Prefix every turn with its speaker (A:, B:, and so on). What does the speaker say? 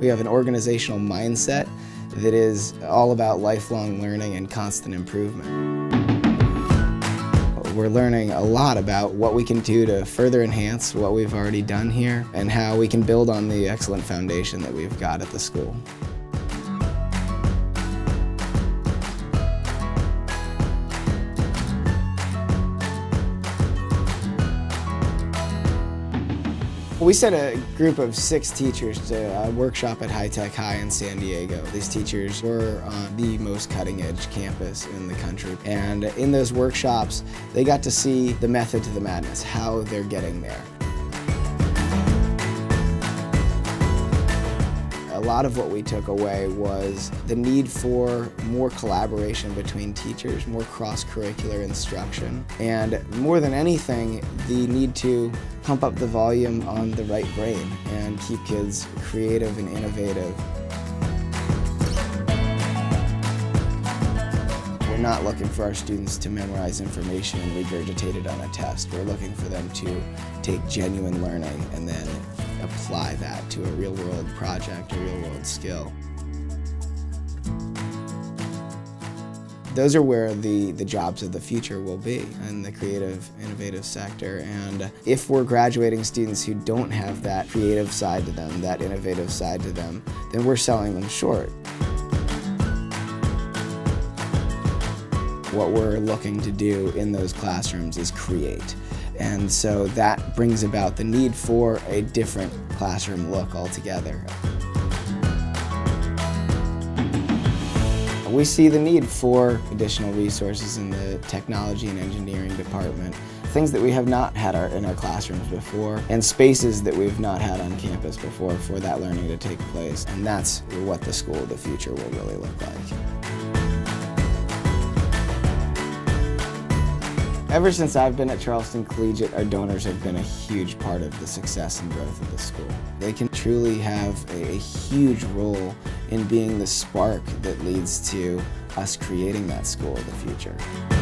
A: We have an organizational mindset that is all about lifelong learning and constant improvement. We're learning a lot about what we can do to further enhance what we've already done here and how we can build on the excellent foundation that we've got at the school. We sent a group of six teachers to a workshop at High Tech High in San Diego. These teachers were on the most cutting edge campus in the country. And in those workshops, they got to see the method to the madness, how they're getting there. Lot of what we took away was the need for more collaboration between teachers, more cross-curricular instruction, and more than anything, the need to pump up the volume on the right brain and keep kids creative and innovative. We're not looking for our students to memorize information and regurgitate it on a test. We're looking for them to take genuine learning and then apply that to a real-world project, a real-world skill. Those are where the, the jobs of the future will be in the creative, innovative sector. And if we're graduating students who don't have that creative side to them, that innovative side to them, then we're selling them short. What we're looking to do in those classrooms is create. And so that brings about the need for a different classroom look altogether. We see the need for additional resources in the technology and engineering department, things that we have not had our, in our classrooms before, and spaces that we've not had on campus before for that learning to take place. And that's what the school of the future will really look like. Ever since I've been at Charleston Collegiate, our donors have been a huge part of the success and growth of the school. They can truly have a, a huge role in being the spark that leads to us creating that school of the future.